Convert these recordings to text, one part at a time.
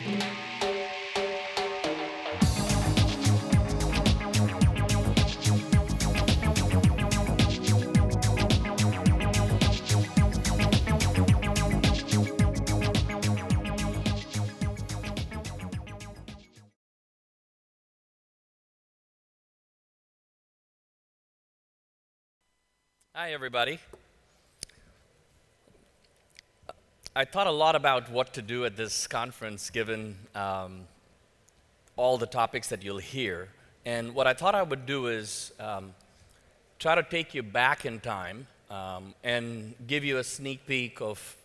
Hi, everybody. I thought a lot about what to do at this conference given um, all the topics that you'll hear. And what I thought I would do is um, try to take you back in time um, and give you a sneak peek of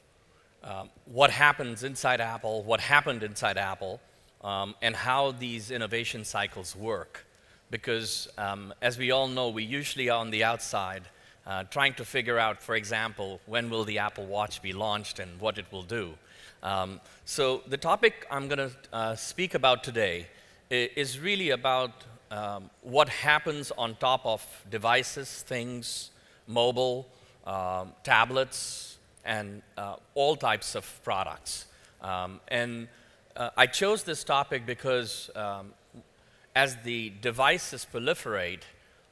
um, what happens inside Apple, what happened inside Apple, um, and how these innovation cycles work. Because um, as we all know, we usually are on the outside uh, trying to figure out, for example, when will the Apple Watch be launched and what it will do. Um, so the topic I'm going to uh, speak about today is really about um, what happens on top of devices, things, mobile, um, tablets, and uh, all types of products. Um, and uh, I chose this topic because um, as the devices proliferate,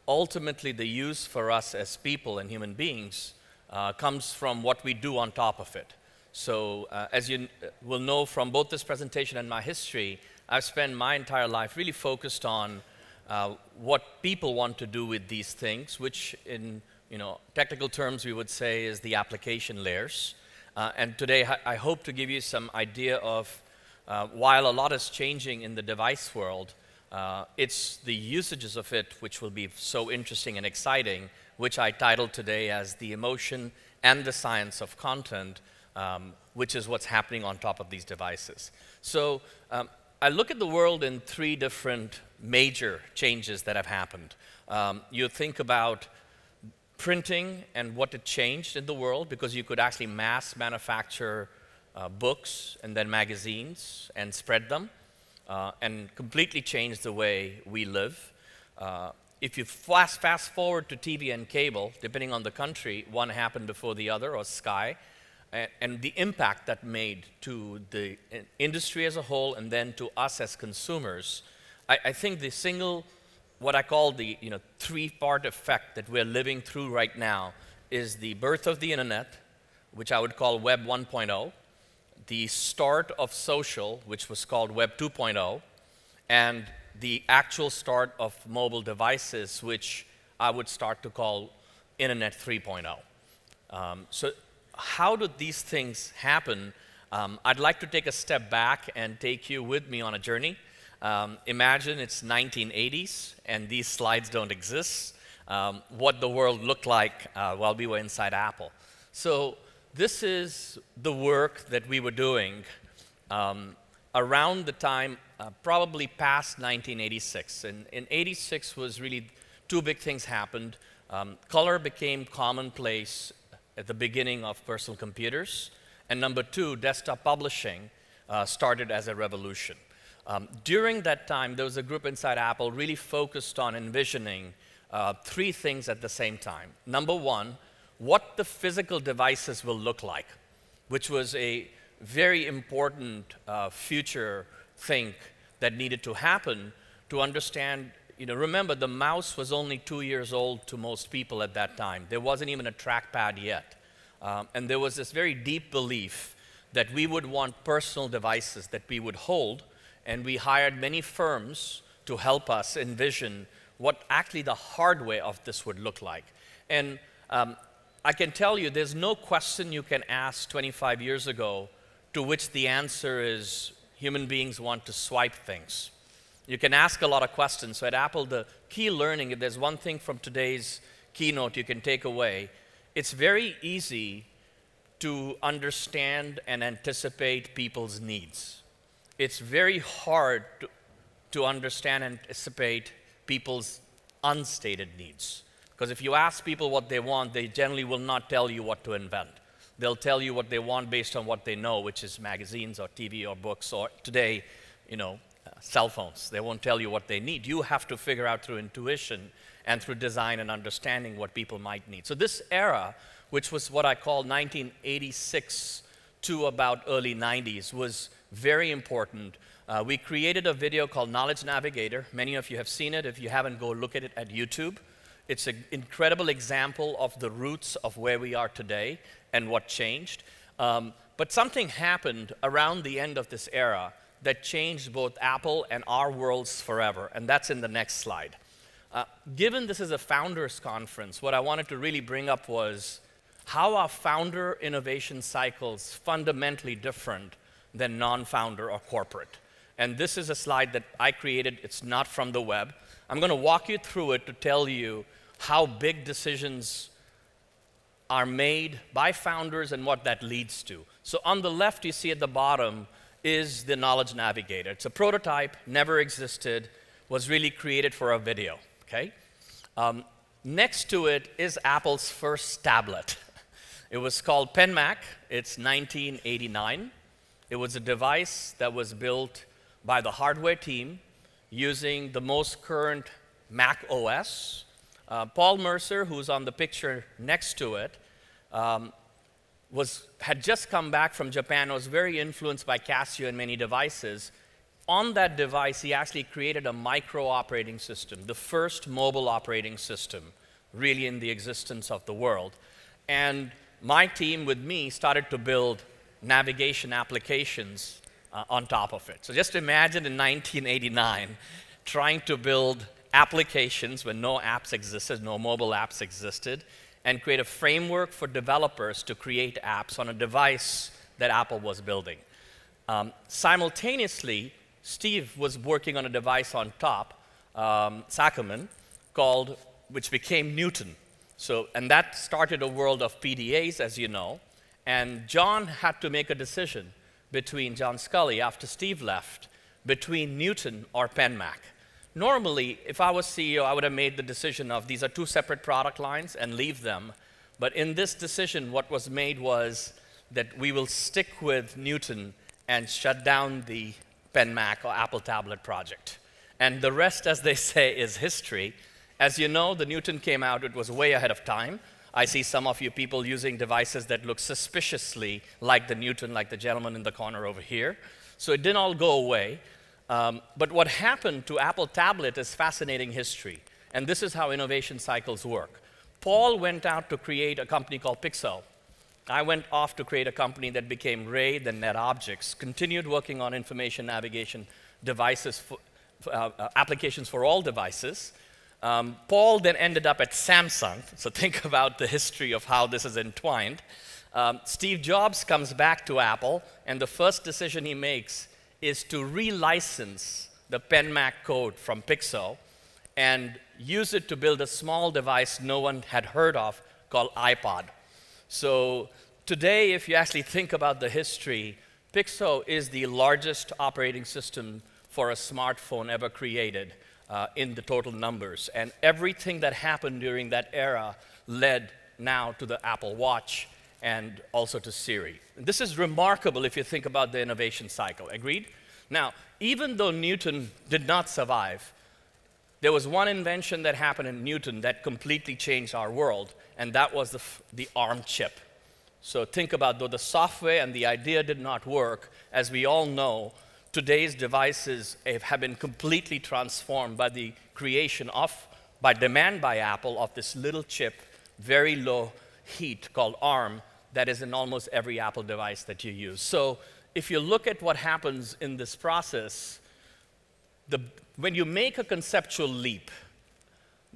ultimately the use for us as people and human beings uh, comes from what we do on top of it. So, uh, as you uh, will know from both this presentation and my history, I've spent my entire life really focused on uh, what people want to do with these things, which in you know, technical terms we would say is the application layers. Uh, and today I hope to give you some idea of, uh, while a lot is changing in the device world, uh, it's the usages of it which will be so interesting and exciting, which I titled today as The Emotion and the Science of Content, um, which is what's happening on top of these devices. So um, I look at the world in three different major changes that have happened. Um, you think about printing and what it changed in the world because you could actually mass manufacture uh, books and then magazines and spread them uh, and completely changed the way we live. Uh, if you fast, fast forward to TV and cable, depending on the country, one happened before the other, or Sky, and, and the impact that made to the industry as a whole and then to us as consumers, I, I think the single, what I call the you know, three-part effect that we're living through right now is the birth of the internet, which I would call Web 1.0, the start of social, which was called Web 2.0, and the actual start of mobile devices, which I would start to call Internet 3.0. Um, so, how do these things happen? Um, I'd like to take a step back and take you with me on a journey. Um, imagine it's 1980s and these slides don't exist. Um, what the world looked like uh, while we were inside Apple. So this is the work that we were doing um, around the time, uh, probably past 1986. And in 86 was really two big things happened. Um, color became commonplace at the beginning of personal computers. And number two, desktop publishing uh, started as a revolution. Um, during that time, there was a group inside Apple really focused on envisioning uh, three things at the same time. Number one, what the physical devices will look like, which was a very important uh, future thing that needed to happen to understand. You know, remember, the mouse was only two years old to most people at that time. There wasn't even a trackpad yet. Um, and there was this very deep belief that we would want personal devices that we would hold, and we hired many firms to help us envision what actually the hardware of this would look like. And um, I can tell you there's no question you can ask 25 years ago to which the answer is human beings want to swipe things. You can ask a lot of questions. So at Apple, the key learning, if there's one thing from today's keynote you can take away, it's very easy to understand and anticipate people's needs. It's very hard to, to understand and anticipate people's unstated needs. Because if you ask people what they want, they generally will not tell you what to invent. They'll tell you what they want based on what they know, which is magazines or TV or books or today, you know, uh, cell phones. They won't tell you what they need. You have to figure out through intuition and through design and understanding what people might need. So this era, which was what I call 1986 to about early 90s was very important. Uh, we created a video called Knowledge Navigator. Many of you have seen it. If you haven't, go look at it at YouTube. It's an incredible example of the roots of where we are today and what changed. Um, but something happened around the end of this era that changed both Apple and our worlds forever, and that's in the next slide. Uh, given this is a founders conference, what I wanted to really bring up was how are founder innovation cycles fundamentally different than non-founder or corporate? And this is a slide that I created. It's not from the web. I'm going to walk you through it to tell you how big decisions are made by founders and what that leads to. So on the left, you see at the bottom is the Knowledge Navigator. It's a prototype, never existed, was really created for a video, okay? Um, next to it is Apple's first tablet. It was called PenMac. It's 1989. It was a device that was built by the hardware team using the most current Mac OS. Uh, Paul Mercer, who's on the picture next to it, um, was, had just come back from Japan, was very influenced by Casio and many devices. On that device, he actually created a micro operating system, the first mobile operating system really in the existence of the world. And my team with me started to build navigation applications uh, on top of it. So just imagine in 1989 trying to build applications when no apps existed, no mobile apps existed, and create a framework for developers to create apps on a device that Apple was building. Um, simultaneously, Steve was working on a device on top, um, Sakoman, called, which became Newton. So, and that started a world of PDAs, as you know. And John had to make a decision between John Sculley after Steve left, between Newton or PenMac. Normally, if I was CEO, I would have made the decision of these are two separate product lines and leave them. But in this decision, what was made was that we will stick with Newton and shut down the PenMac or Apple tablet project. And the rest, as they say, is history. As you know, the Newton came out, it was way ahead of time. I see some of you people using devices that look suspiciously like the Newton, like the gentleman in the corner over here. So it didn't all go away. Um, but what happened to Apple Tablet is fascinating history. And this is how innovation cycles work. Paul went out to create a company called Pixo. I went off to create a company that became Rae, then NetObjects, continued working on information navigation devices, for, uh, uh, applications for all devices. Um, Paul then ended up at Samsung, so think about the history of how this is entwined. Um, Steve Jobs comes back to Apple, and the first decision he makes is to relicense the PenMac code from Pixo and use it to build a small device no one had heard of called iPod. So today, if you actually think about the history, Pixo is the largest operating system for a smartphone ever created uh, in the total numbers. And everything that happened during that era led now to the Apple Watch and also to Siri. This is remarkable if you think about the innovation cycle. Agreed? Now, even though Newton did not survive, there was one invention that happened in Newton that completely changed our world, and that was the, the ARM chip. So think about though the software and the idea did not work, as we all know, today's devices have been completely transformed by the creation of, by demand by Apple, of this little chip, very low heat called ARM, that is in almost every Apple device that you use. So if you look at what happens in this process, the, when you make a conceptual leap,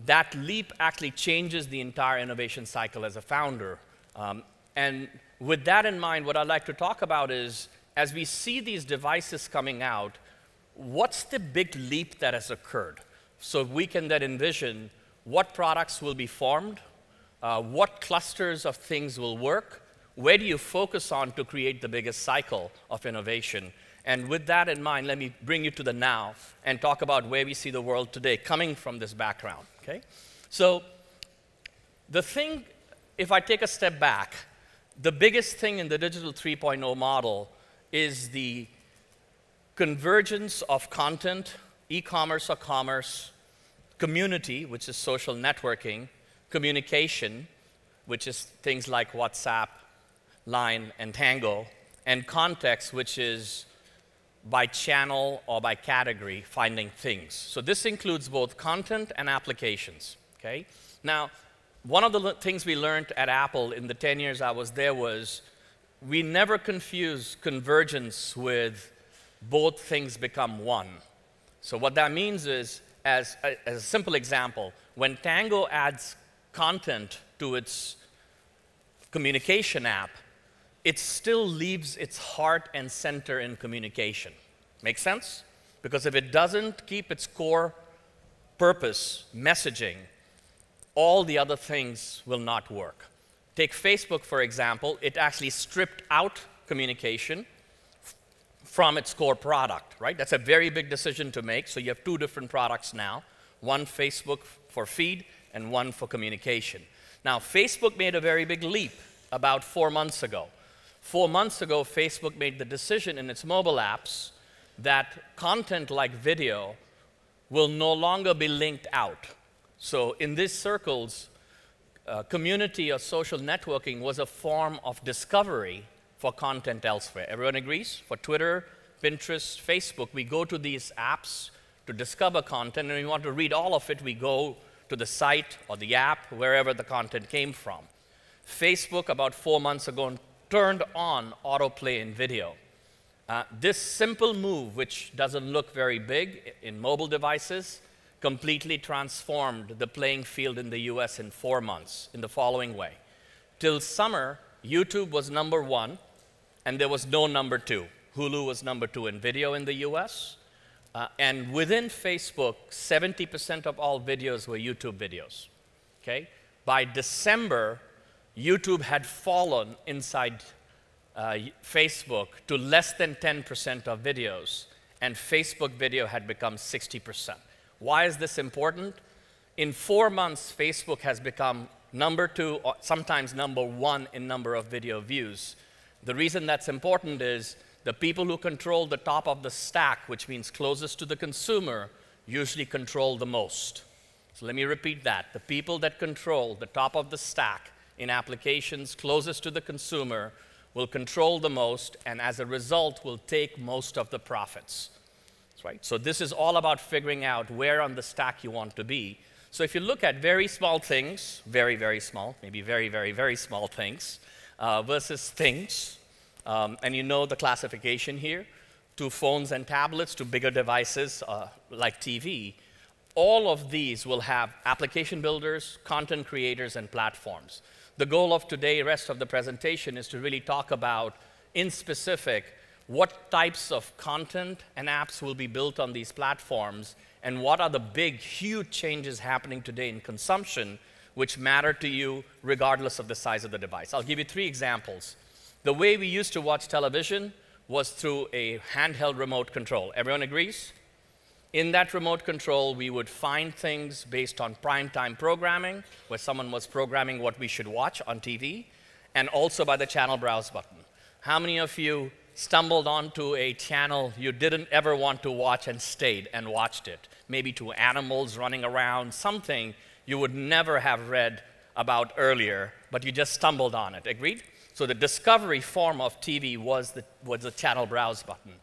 that leap actually changes the entire innovation cycle as a founder. Um, and with that in mind, what I'd like to talk about is as we see these devices coming out, what's the big leap that has occurred? So we can then envision what products will be formed, uh, what clusters of things will work, where do you focus on to create the biggest cycle of innovation? And with that in mind, let me bring you to the now and talk about where we see the world today coming from this background. Okay? So, the thing, if I take a step back, the biggest thing in the digital 3.0 model is the convergence of content, e commerce or commerce, community, which is social networking, communication, which is things like WhatsApp, Line, and Tango, and context, which is by channel or by category, finding things. So this includes both content and applications, okay? Now, one of the things we learned at Apple in the 10 years I was there was we never confuse convergence with both things become one. So what that means is, as a, as a simple example, when Tango adds content to its communication app, it still leaves its heart and center in communication. Make sense? Because if it doesn't keep its core purpose, messaging, all the other things will not work. Take Facebook, for example, it actually stripped out communication from its core product, right? That's a very big decision to make. So you have two different products now one Facebook for feed and one for communication. Now, Facebook made a very big leap about four months ago. Four months ago, Facebook made the decision in its mobile apps that content like video will no longer be linked out. So, in these circles, uh, community or social networking was a form of discovery for content elsewhere. Everyone agrees? For Twitter, Pinterest, Facebook, we go to these apps to discover content, and we want to read all of it, we go to the site or the app, wherever the content came from. Facebook, about four months ago, turned on autoplay in video. Uh, this simple move, which doesn't look very big in mobile devices, completely transformed the playing field in the US in four months in the following way. Till summer, YouTube was number one, and there was no number two. Hulu was number two in video in the US. Uh, and within Facebook, 70% of all videos were YouTube videos. Okay? By December, YouTube had fallen inside uh, Facebook to less than 10% of videos, and Facebook video had become 60%. Why is this important? In four months, Facebook has become number two, sometimes number one in number of video views. The reason that's important is the people who control the top of the stack, which means closest to the consumer, usually control the most. So let me repeat that. The people that control the top of the stack in applications closest to the consumer will control the most, and as a result, will take most of the profits. Right? So this is all about figuring out where on the stack you want to be. So if you look at very small things, very, very small, maybe very, very, very small things, uh, versus things, um, and you know the classification here, to phones and tablets, to bigger devices uh, like TV, all of these will have application builders, content creators, and platforms. The goal of today, rest of the presentation, is to really talk about, in specific, what types of content and apps will be built on these platforms, and what are the big, huge changes happening today in consumption which matter to you regardless of the size of the device. I'll give you three examples. The way we used to watch television was through a handheld remote control. Everyone agrees? In that remote control, we would find things based on prime time programming, where someone was programming what we should watch on TV, and also by the channel browse button. How many of you stumbled onto a channel you didn't ever want to watch and stayed and watched it? Maybe to animals running around, something you would never have read about earlier, but you just stumbled on it. Agreed? So the discovery form of TV was the, was the channel browse button.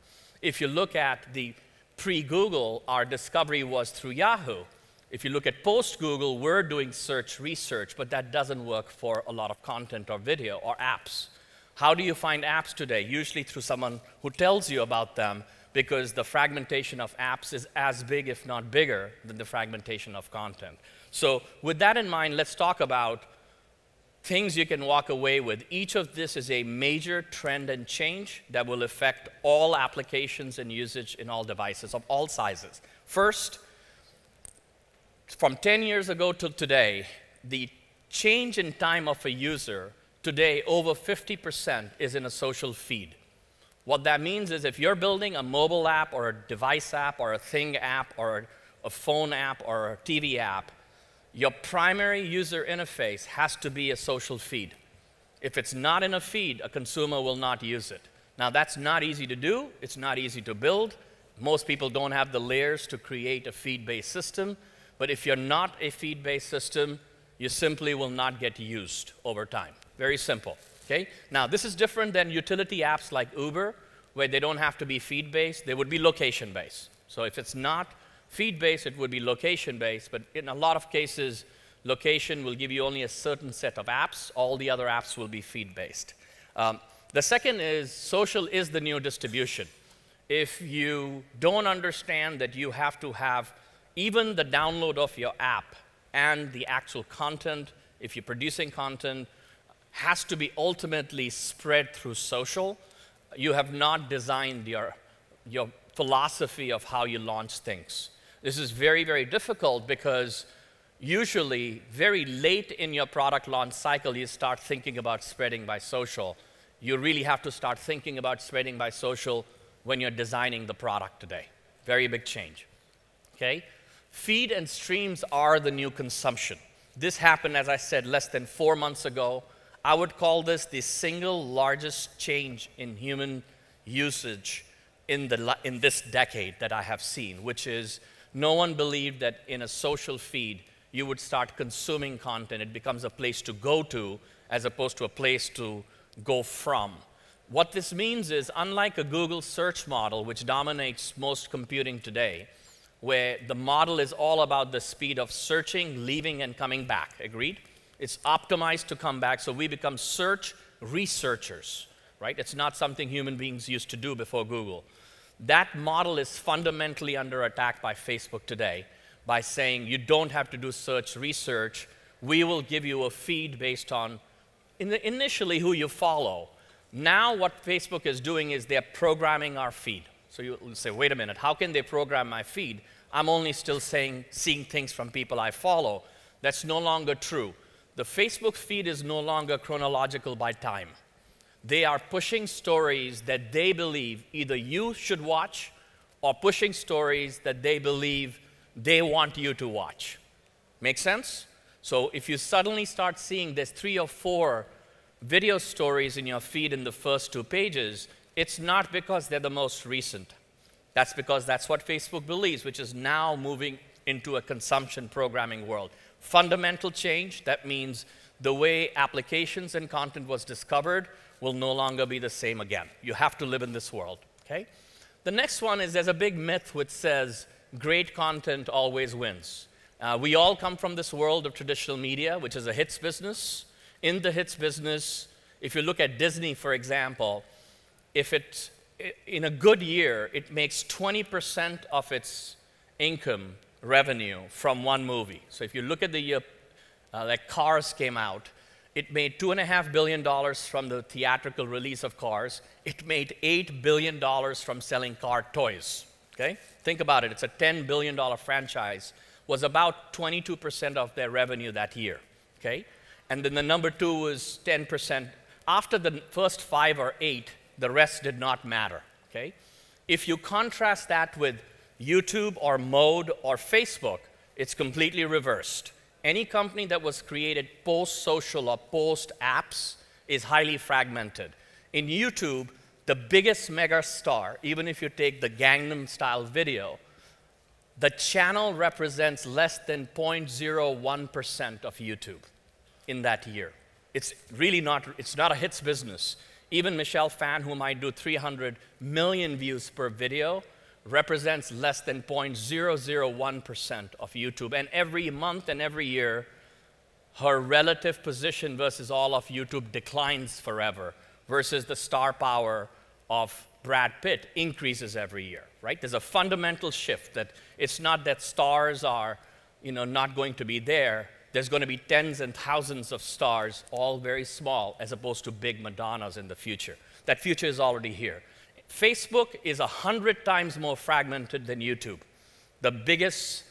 If you look at the pre-Google, our discovery was through Yahoo. If you look at post-Google, we're doing search research, but that doesn't work for a lot of content or video or apps. How do you find apps today? Usually through someone who tells you about them because the fragmentation of apps is as big, if not bigger, than the fragmentation of content. So with that in mind, let's talk about things you can walk away with. Each of this is a major trend and change that will affect all applications and usage in all devices of all sizes. First, from 10 years ago to today, the change in time of a user today, over 50% is in a social feed. What that means is if you're building a mobile app or a device app or a thing app or a phone app or a TV app, your primary user interface has to be a social feed. If it's not in a feed, a consumer will not use it. Now, that's not easy to do, it's not easy to build. Most people don't have the layers to create a feed based system. But if you're not a feed based system, you simply will not get used over time. Very simple. Okay? Now, this is different than utility apps like Uber, where they don't have to be feed based, they would be location based. So, if it's not feed based, it would be location based, but in a lot of cases, location will give you only a certain set of apps, all the other apps will be feed based. Um, the second is social is the new distribution. If you don't understand that you have to have even the download of your app and the actual content, if you're producing content, has to be ultimately spread through social, you have not designed your, your philosophy of how you launch things. This is very, very difficult because usually very late in your product launch cycle, you start thinking about spreading by social. You really have to start thinking about spreading by social when you're designing the product today. Very big change. Okay? Feed and streams are the new consumption. This happened, as I said, less than four months ago. I would call this the single largest change in human usage in, the, in this decade that I have seen, which is no one believed that in a social feed you would start consuming content. It becomes a place to go to as opposed to a place to go from. What this means is, unlike a Google search model, which dominates most computing today, where the model is all about the speed of searching, leaving, and coming back, agreed? It's optimized to come back, so we become search researchers, right? It's not something human beings used to do before Google. That model is fundamentally under attack by Facebook today by saying you don't have to do search research. We will give you a feed based on in initially who you follow. Now, what Facebook is doing is they're programming our feed. So you say, wait a minute, how can they program my feed? I'm only still saying, seeing things from people I follow. That's no longer true. The Facebook feed is no longer chronological by time. They are pushing stories that they believe either you should watch or pushing stories that they believe they want you to watch. Make sense? So if you suddenly start seeing there's three or four video stories in your feed in the first two pages, it's not because they're the most recent. That's because that's what Facebook believes, which is now moving into a consumption programming world. Fundamental change, that means the way applications and content was discovered will no longer be the same again. You have to live in this world, okay? The next one is there's a big myth which says great content always wins. Uh, we all come from this world of traditional media, which is a hits business. In the hits business, if you look at Disney, for example, if it in a good year, it makes 20% of its income revenue from one movie. So if you look at the year, uh, like Cars came out, it made $2.5 billion from the theatrical release of Cars. It made $8 billion from selling car toys. Okay? Think about it. It's a $10 billion franchise. Was about 22% of their revenue that year. Okay? And then the number two was 10%. After the first five or eight, the rest did not matter. Okay? If you contrast that with YouTube or Mode or Facebook, it's completely reversed. Any company that was created post social or post apps is highly fragmented. In YouTube, the biggest mega star, even if you take the Gangnam style video, the channel represents less than 0.01% of YouTube in that year. It's really not, it's not a hits business. Even Michelle Phan, who might do 300 million views per video, represents less than 0.001% of YouTube. And every month and every year, her relative position versus all of YouTube declines forever, versus the star power of Brad Pitt increases every year, right? There's a fundamental shift that it's not that stars are, you know, not going to be there there's going to be tens and thousands of stars, all very small, as opposed to big Madonnas in the future. That future is already here. Facebook is a hundred times more fragmented than YouTube. The biggest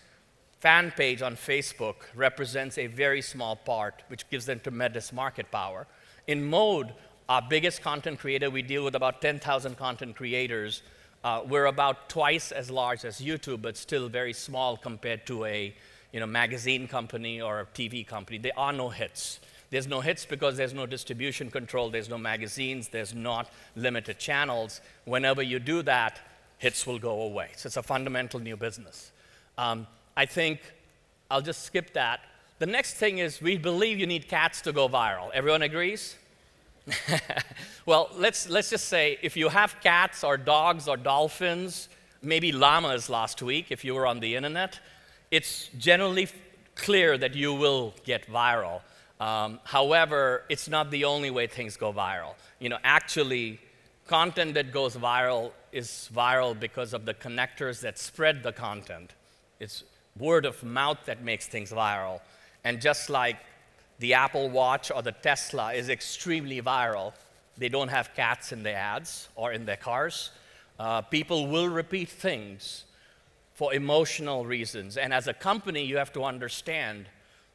fan page on Facebook represents a very small part, which gives them tremendous market power. In Mode, our biggest content creator, we deal with about 10,000 content creators. Uh, we're about twice as large as YouTube, but still very small compared to a you know, magazine company or a TV company. There are no hits. There's no hits because there's no distribution control, there's no magazines, there's not limited channels. Whenever you do that, hits will go away. So it's a fundamental new business. Um, I think I'll just skip that. The next thing is we believe you need cats to go viral. Everyone agrees? well, let's, let's just say if you have cats or dogs or dolphins, maybe llamas last week, if you were on the internet, it's generally clear that you will get viral. Um, however, it's not the only way things go viral. You know, actually, content that goes viral is viral because of the connectors that spread the content. It's word of mouth that makes things viral. And just like the Apple Watch or the Tesla is extremely viral, they don't have cats in their ads or in their cars. Uh, people will repeat things for emotional reasons. And as a company, you have to understand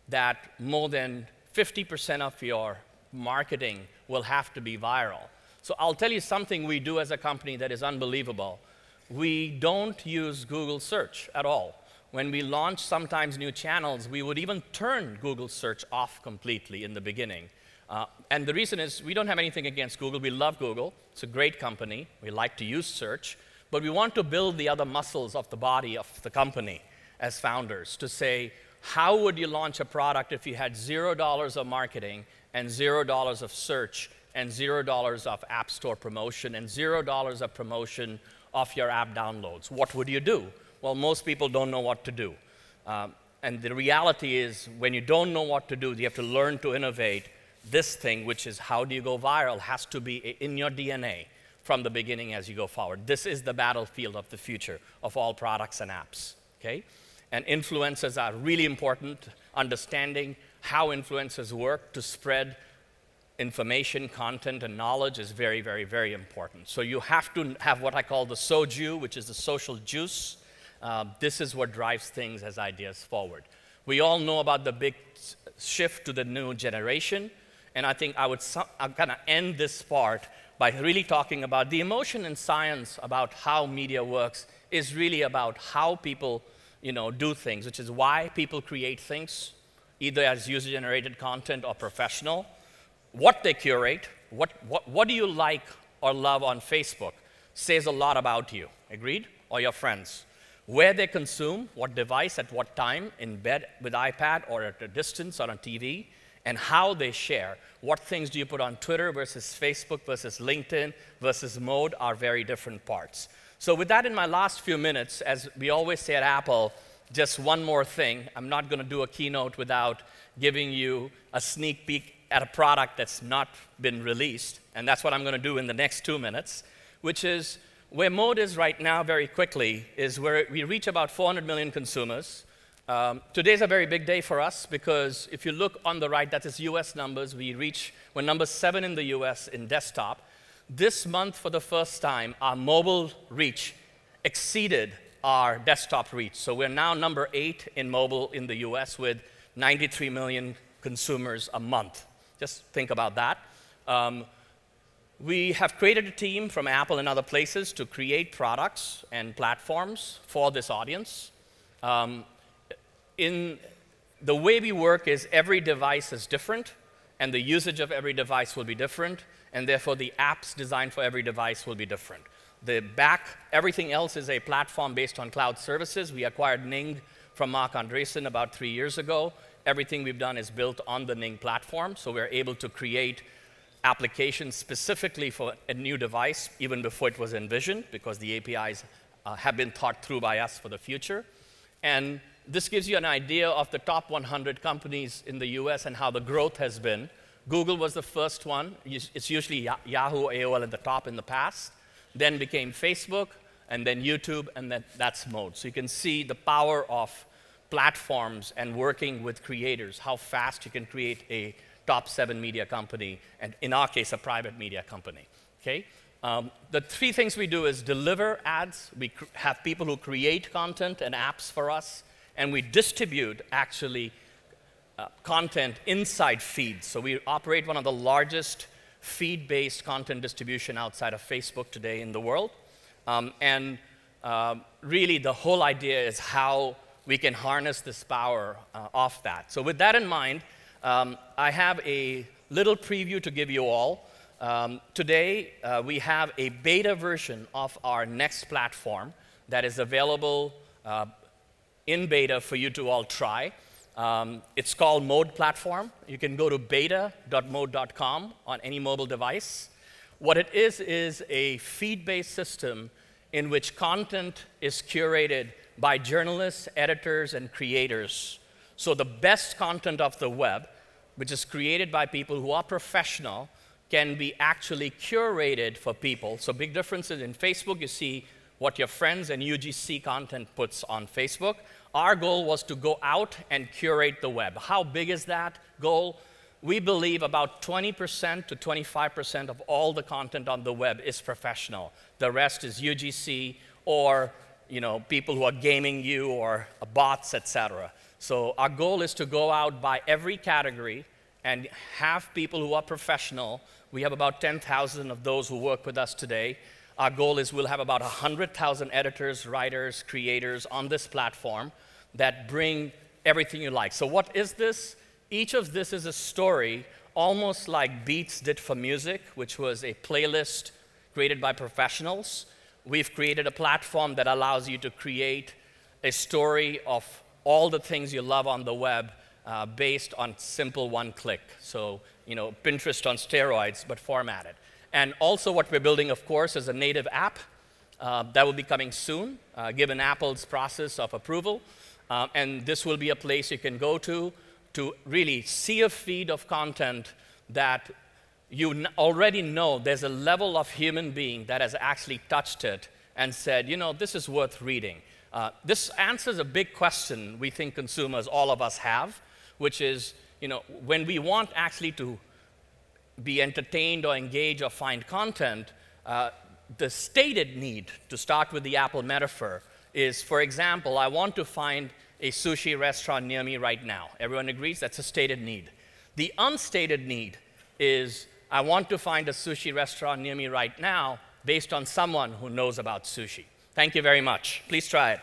that more than 50% of your marketing will have to be viral. So I'll tell you something we do as a company that is unbelievable. We don't use Google search at all. When we launch sometimes new channels, we would even turn Google search off completely in the beginning. Uh, and the reason is we don't have anything against Google. We love Google. It's a great company. We like to use search. But we want to build the other muscles of the body of the company as founders to say, how would you launch a product if you had $0 of marketing and $0 of search and $0 of App Store promotion and $0 of promotion of your app downloads? What would you do? Well, most people don't know what to do. Um, and the reality is, when you don't know what to do, you have to learn to innovate. This thing, which is how do you go viral, has to be in your DNA from the beginning as you go forward. This is the battlefield of the future of all products and apps. Okay? And influencers are really important. Understanding how influencers work to spread information, content, and knowledge is very, very, very important. So you have to have what I call the soju, which is the social juice. Uh, this is what drives things as ideas forward. We all know about the big shift to the new generation, and I think I would I'm gonna end this part by really talking about the emotion and science about how media works is really about how people you know, do things, which is why people create things, either as user-generated content or professional, what they curate, what, what, what do you like or love on Facebook says a lot about you, agreed? Or your friends. Where they consume, what device, at what time, in bed with iPad or at a distance or on TV, and how they share. What things do you put on Twitter versus Facebook versus LinkedIn versus Mode are very different parts. So, with that in my last few minutes, as we always say at Apple, just one more thing. I'm not going to do a keynote without giving you a sneak peek at a product that's not been released. And that's what I'm going to do in the next two minutes, which is where Mode is right now, very quickly, is where we reach about 400 million consumers. Um, today's a very big day for us because if you look on the right, that is US numbers. We reach, we're number seven in the US in desktop. This month, for the first time, our mobile reach exceeded our desktop reach. So we're now number eight in mobile in the US with 93 million consumers a month. Just think about that. Um, we have created a team from Apple and other places to create products and platforms for this audience. Um, in the way we work is every device is different, and the usage of every device will be different, and therefore the apps designed for every device will be different. The back, everything else is a platform based on cloud services. We acquired Ning from Marc Andreessen about three years ago. Everything we've done is built on the Ning platform, so we're able to create applications specifically for a new device even before it was envisioned because the APIs uh, have been thought through by us for the future. And this gives you an idea of the top 100 companies in the US and how the growth has been. Google was the first one. It's usually Yahoo, AOL at the top in the past then became Facebook, and then YouTube, and then that's Mode. So you can see the power of platforms and working with creators, how fast you can create a top seven media company, and in our case, a private media company. Okay? Um, the three things we do is deliver ads, we have people who create content and apps for us, and we distribute actually uh, content inside feeds. So we operate one of the largest feed-based content distribution outside of Facebook today in the world. Um, and um, really, the whole idea is how we can harness this power uh, of that. So with that in mind, um, I have a little preview to give you all. Um, today, uh, we have a beta version of our next platform that is available uh, in beta for you to all try. Um, it's called Mode Platform. You can go to beta.mode.com on any mobile device. What it is is a feed-based system in which content is curated by journalists, editors, and creators. So the best content of the web, which is created by people who are professional, can be actually curated for people. So big differences in Facebook, you see what your friends and UGC content puts on Facebook. Our goal was to go out and curate the web. How big is that goal? We believe about 20% to 25% of all the content on the web is professional. The rest is UGC or you know, people who are gaming you or bots, etc. So our goal is to go out by every category and have people who are professional. We have about 10,000 of those who work with us today. Our goal is we'll have about 100,000 editors, writers, creators on this platform that bring everything you like. So what is this? Each of this is a story, almost like Beats did for music, which was a playlist created by professionals. We've created a platform that allows you to create a story of all the things you love on the web uh, based on simple one click. So, you know, Pinterest on steroids, but formatted. And also, what we're building, of course, is a native app uh, that will be coming soon, uh, given Apple's process of approval. Uh, and this will be a place you can go to to really see a feed of content that you already know there's a level of human being that has actually touched it and said, you know, this is worth reading. Uh, this answers a big question we think consumers, all of us have, which is, you know, when we want actually to be entertained or engage or find content, uh, the stated need, to start with the Apple metaphor, is, for example, I want to find a sushi restaurant near me right now. Everyone agrees that's a stated need. The unstated need is I want to find a sushi restaurant near me right now based on someone who knows about sushi. Thank you very much. Please try it.